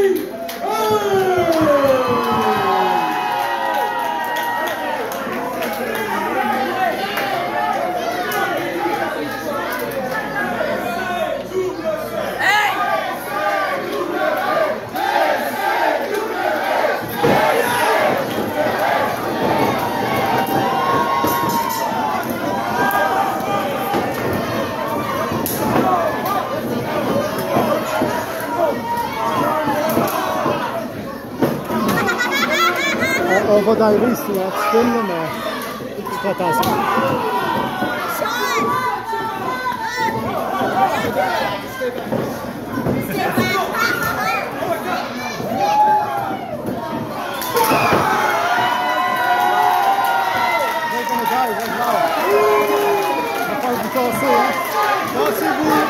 Vou dar isso, né? Stimmen med. Ska ta sig. Vem como vai, vem lá. Rapaz, não tô assim, né? Tô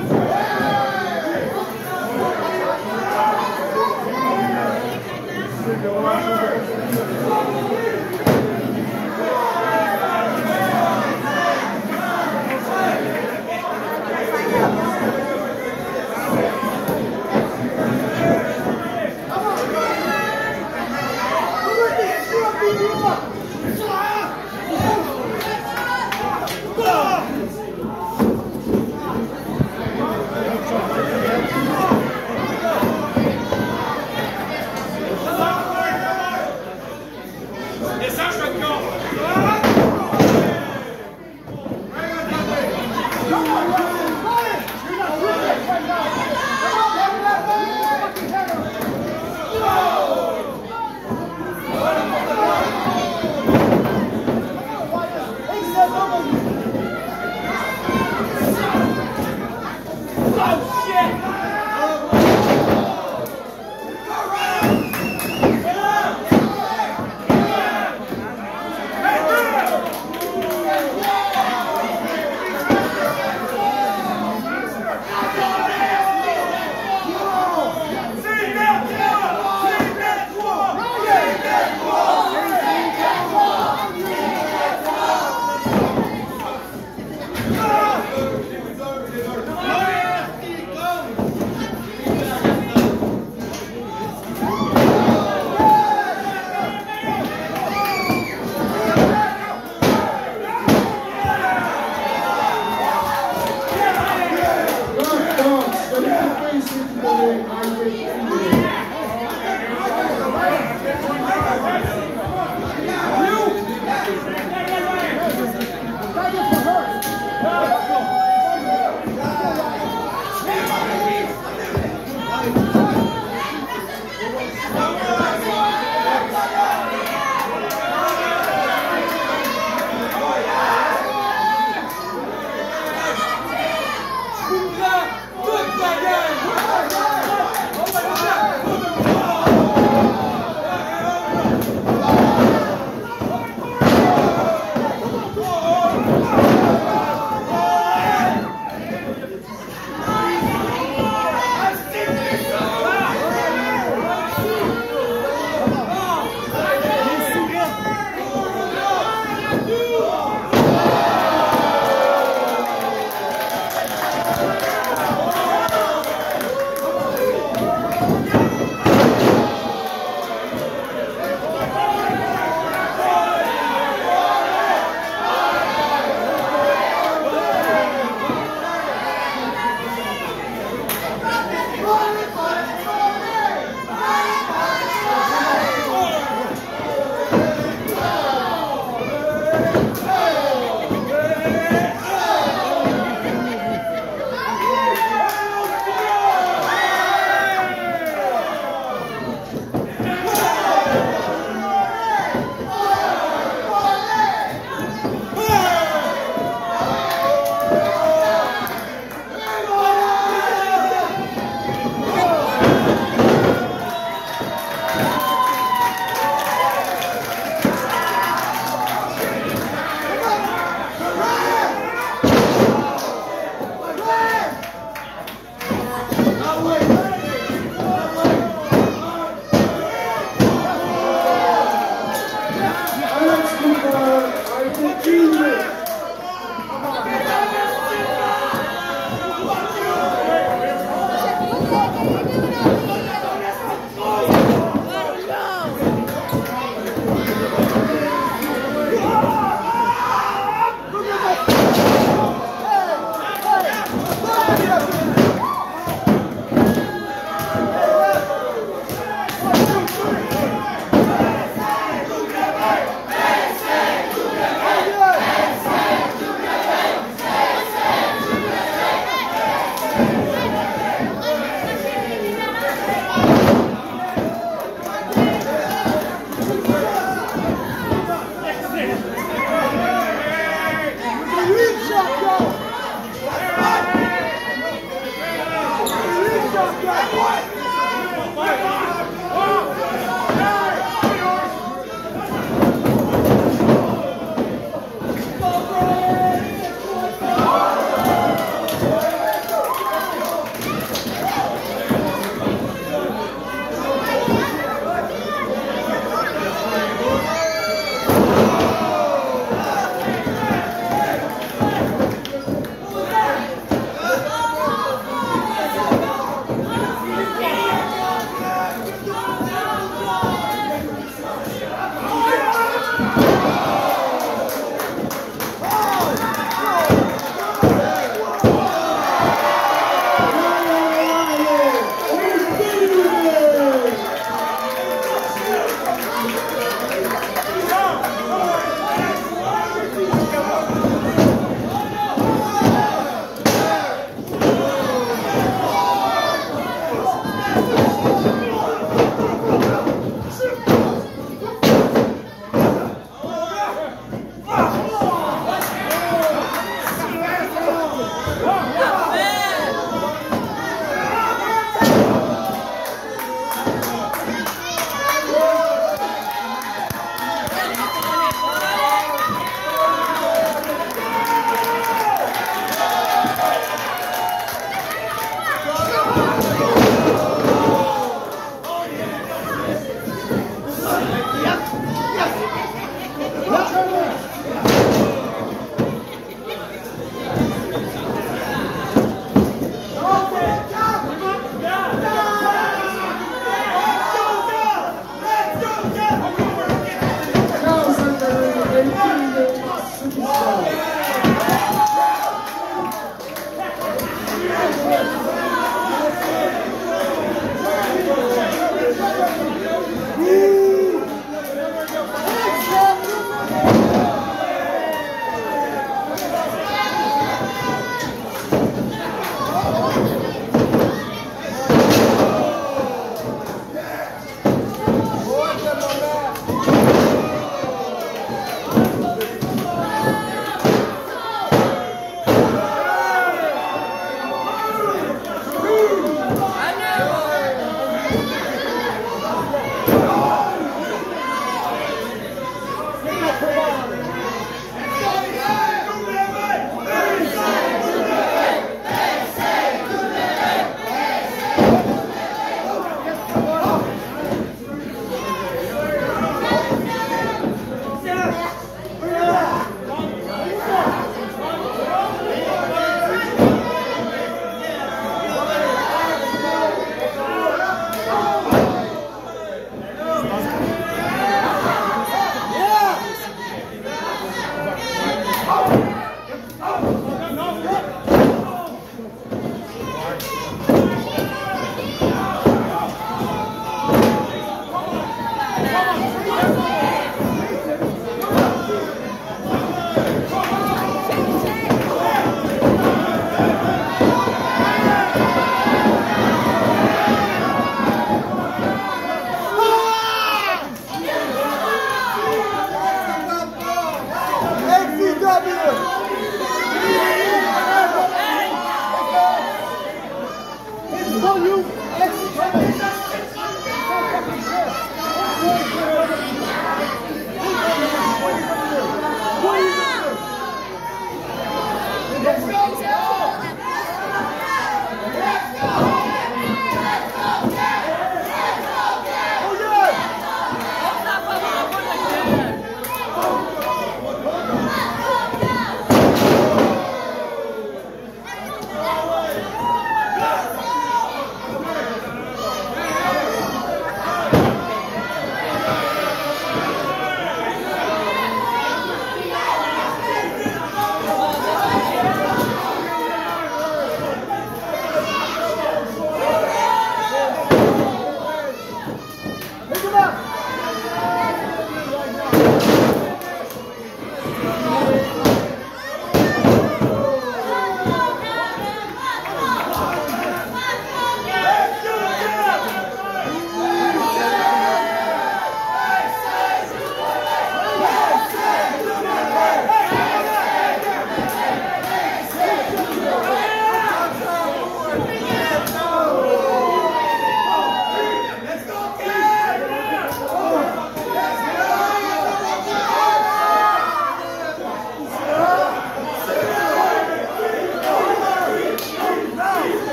Francis, Brother Albert,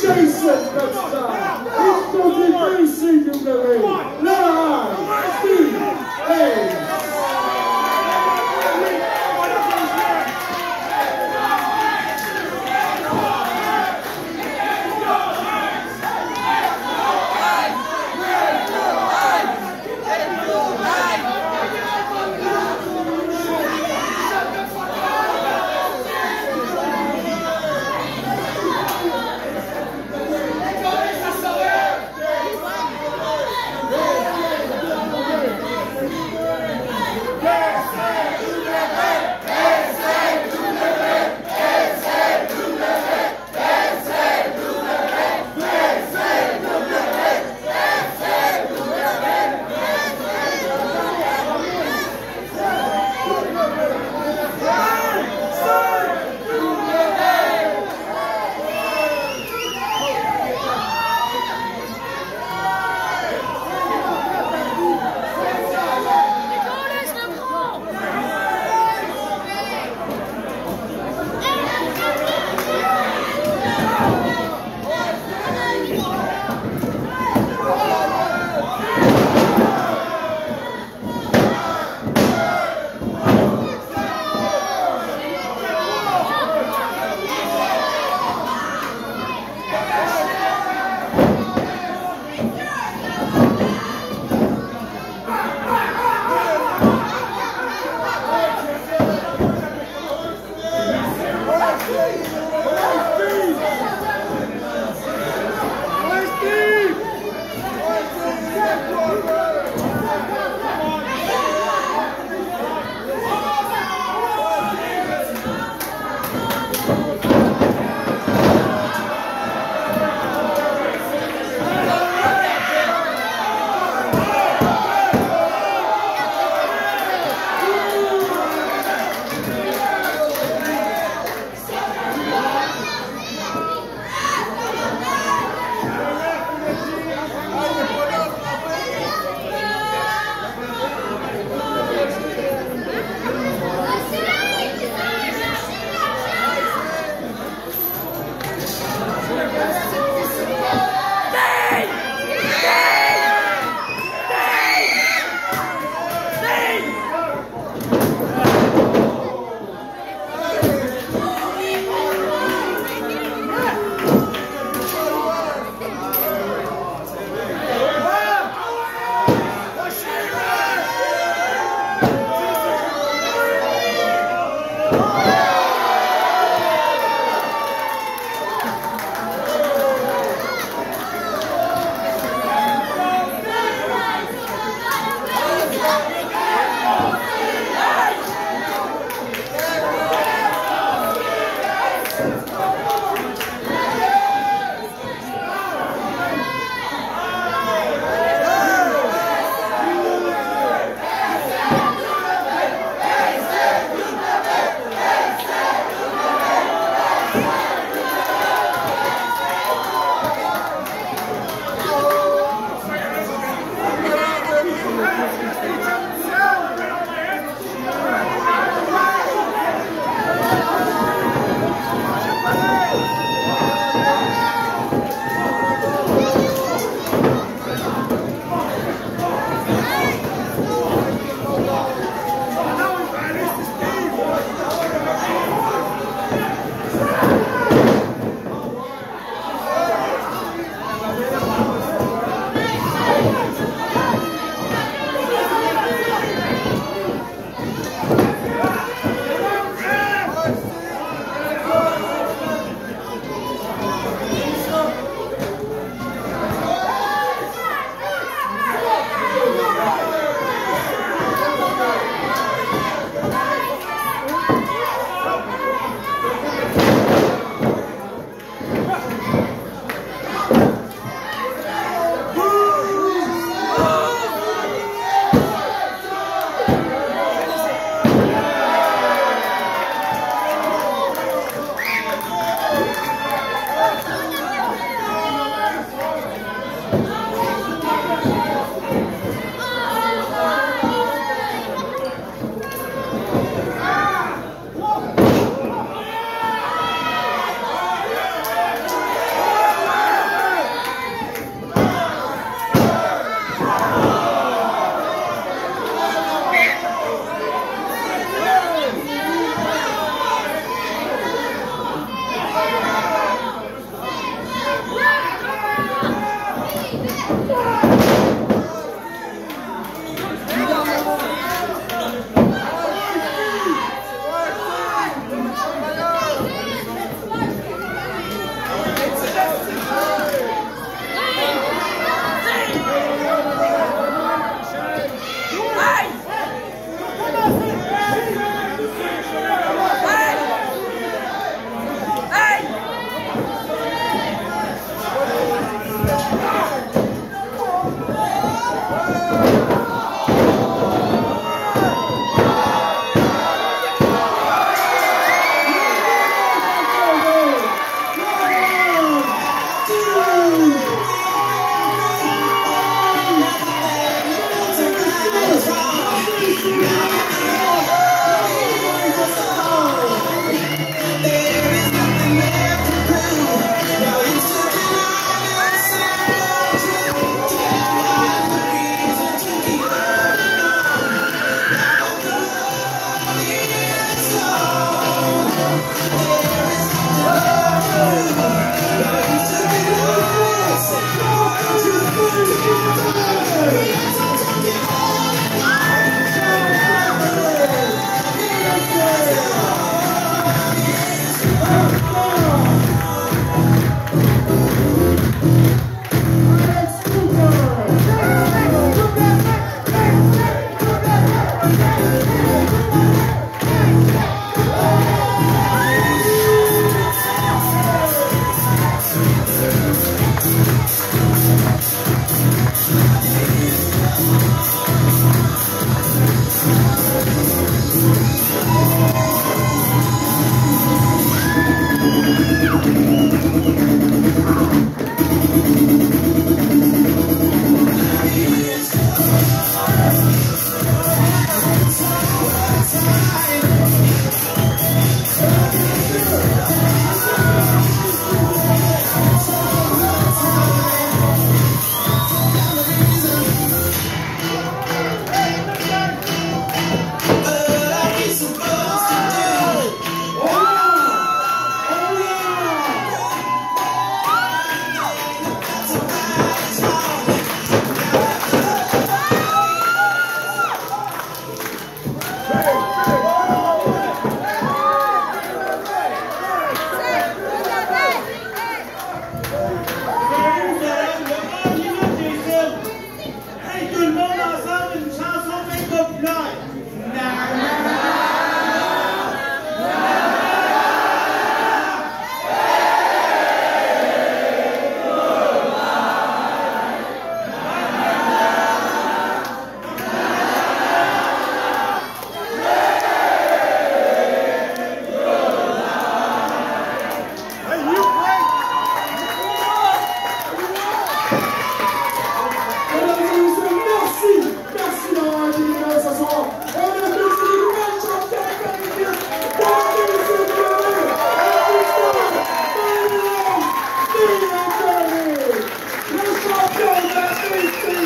Jason Baxter. He's fucking racing in the.